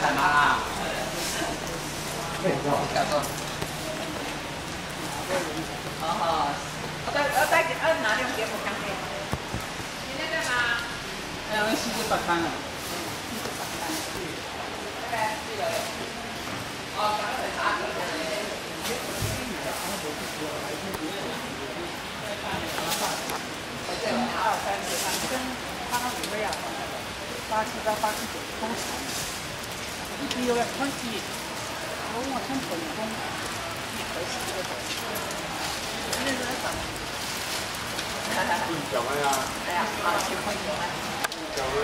干嘛啦？加钟。好好，我带我带我拿两件我讲的。现在干嘛？哎，我洗洗白干了。洗洗白干。对。对对对。哦，刚才打的。对，二三四，反正他那里边呀，八七八八七九都长，一比有点宽细，我我从本宫一开始这个，那是什么？哈哈哈。讲呀。哎呀，好，请欢迎来。讲的，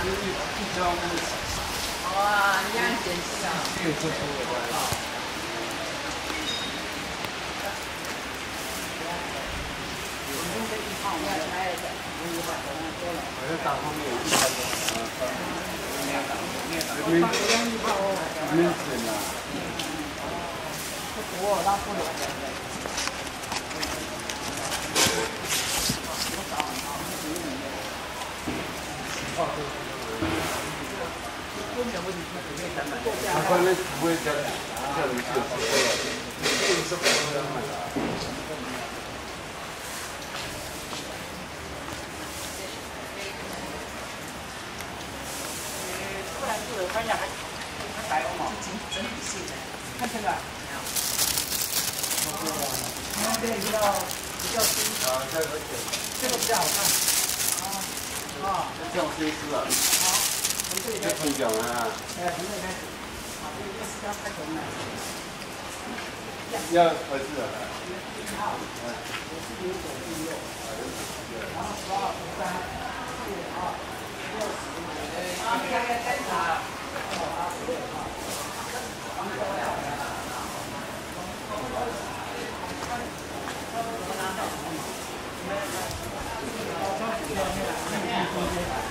一一张。哇，你看真是啊。这个是我。好像大方面有一百多，嗯，没没钱呐，不多，那不了。他可能不会叫叫你去，就是不会买。看一下还还白了吗？真真不细的，看这个。那边比较比较新。啊，这个这个比较好看。啊啊。这样黑丝啊。好，从这里开始。啊。哎，从这里开始。啊，这个是要开头的。要合适的。一号。哎。我是有左右右。然后十二、十三、十五、二、六十。啊，这个在哪？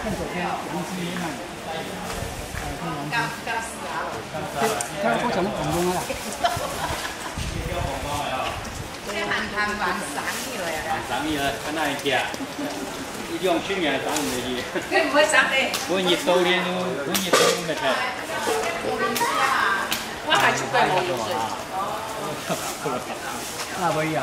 看左边，杨子怡那里。干干死啊！他不讲广东啊。这喊喊玩生意了呀？玩生意了，看哪一家？一样去年上的去。跟唔会上的。我热到呢，我热到咁嘅睇。我还去拜我五岁。那不一样。